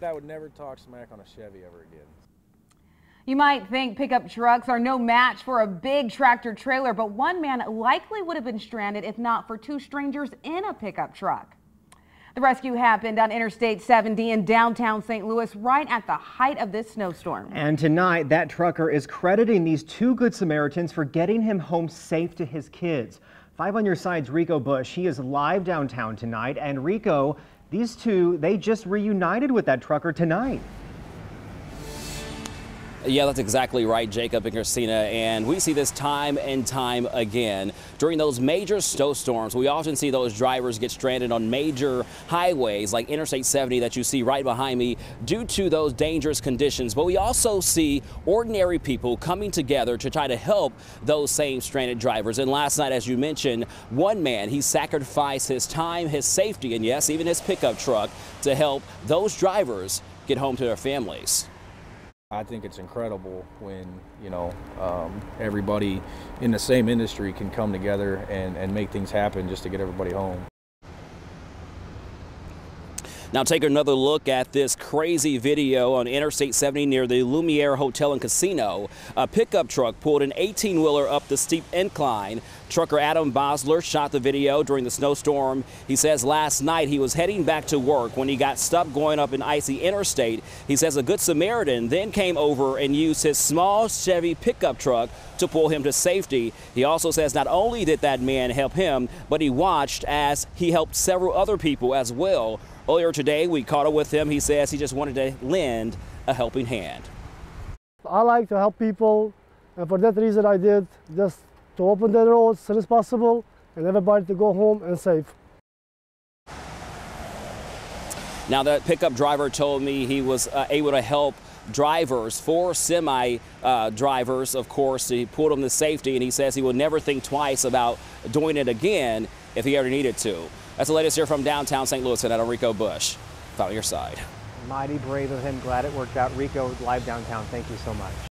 that would never talk smack on a Chevy ever again. You might think pickup trucks are no match for a big tractor trailer, but one man likely would have been stranded if not for two strangers in a pickup truck. The rescue happened on Interstate 70 in downtown St. Louis right at the height of this snowstorm. And tonight, that trucker is crediting these two Good Samaritans for getting him home safe to his kids. Five on your side's Rico Bush. He is live downtown tonight. And Rico, these two, they just reunited with that trucker tonight. Yeah, that's exactly right, Jacob and Christina. And we see this time and time again. During those major snowstorms, we often see those drivers get stranded on major highways like Interstate 70 that you see right behind me due to those dangerous conditions. But we also see ordinary people coming together to try to help those same stranded drivers. And last night, as you mentioned, one man, he sacrificed his time, his safety, and yes, even his pickup truck to help those drivers get home to their families. I think it's incredible when you know um, everybody in the same industry can come together and, and make things happen just to get everybody home. Now take another look at this crazy video on Interstate 70 near the Lumiere Hotel and Casino. A pickup truck pulled an 18-wheeler up the steep incline. Trucker Adam Bosler shot the video during the snowstorm. He says last night he was heading back to work when he got stuck going up an icy interstate. He says a good Samaritan then came over and used his small Chevy pickup truck to pull him to safety. He also says not only did that man help him, but he watched as he helped several other people as well. Earlier today, we caught up with him. He says he just wanted to lend a helping hand. I like to help people, and for that reason, I did just to open the roads as soon as possible and everybody to go home and safe. Now, that pickup driver told me he was uh, able to help drivers, four semi uh, drivers, of course. He pulled them to safety, and he says he will never think twice about doing it again if he ever needed to. That's the latest here from downtown St. Louis and Rico Bush. Thought on your side. Mighty brave of him. Glad it worked out. Rico, live downtown. Thank you so much.